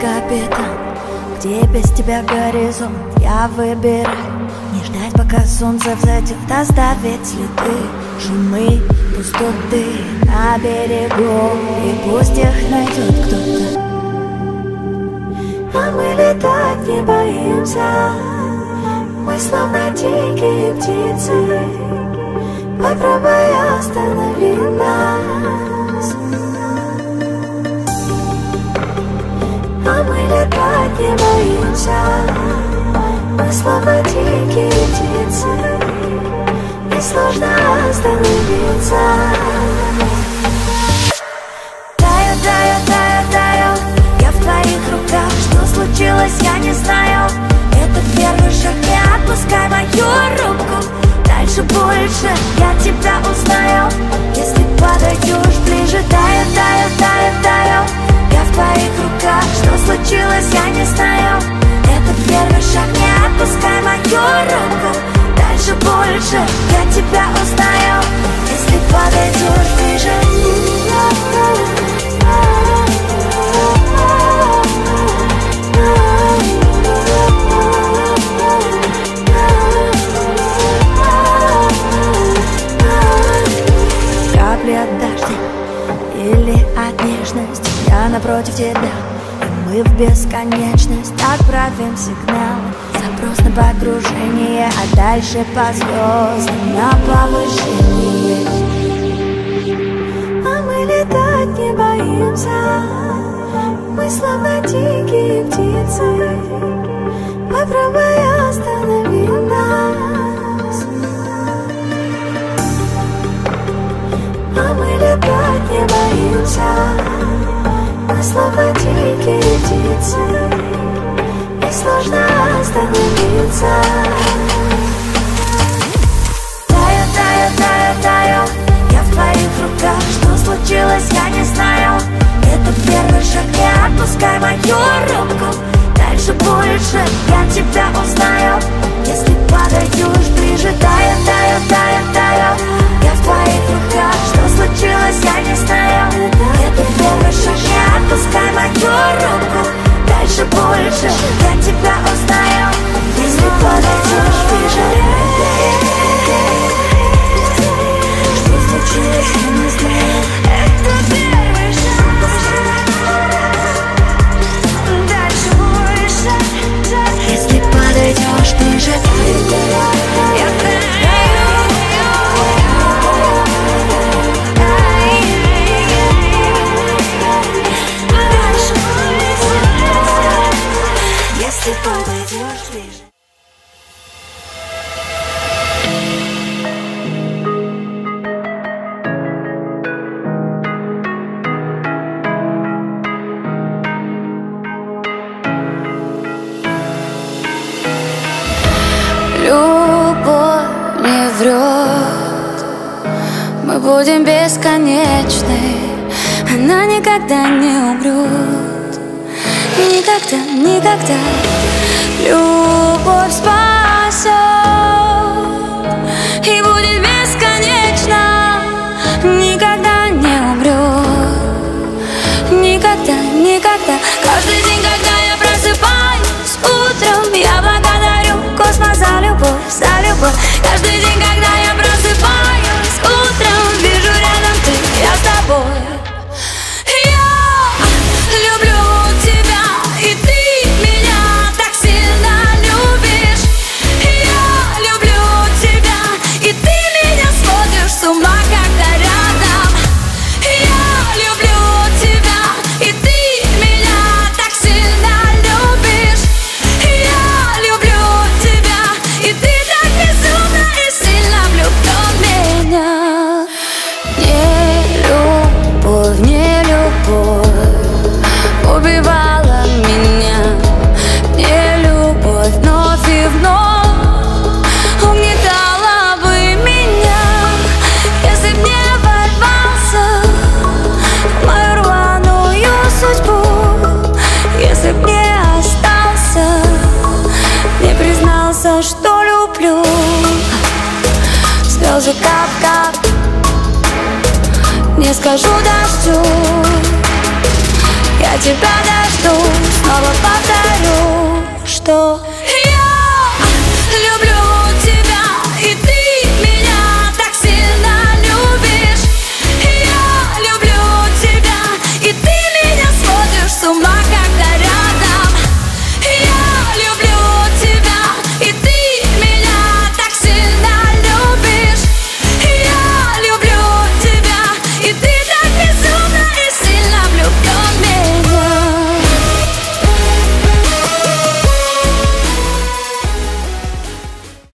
капитан. Где без тебя горизонт? Я выбираю. Не ждать, пока солнце взойдет, оставить следы. Шумы пустоты на берегу. И пусть их найдет кто-то. А мы летать не боимся. Мы словно дикие птицы. Попробуй останови нас боимся Мы словно дикие птицы И сложно остановиться больше я тебя узнаю. Если подойдешь ближе Капли от дождя или от нежности Я напротив тебя и мы в бесконечность. Отправим сигнал Запрос на погружение А дальше по звездам на повышение. А мы летать не боимся. Мы словно дикие птицы. Попробуй останови нас. А мы летать не боимся. Мы словно дикие птицы. И сложно остановиться отпускай мою руку. Дальше больше я тебя узнаю. Если подойдешь ближе Таю, таю, таю, таю Я в твоих руках Что случилось, я не знаю. Первый шаг, не отпускай мою руку. Дальше больше будем бесконечны. Она никогда не умрет. Никогда, никогда Любовь спасет Слезы кап-кап Не скажу дождю. Я тебя дождусь, но снова повторю, что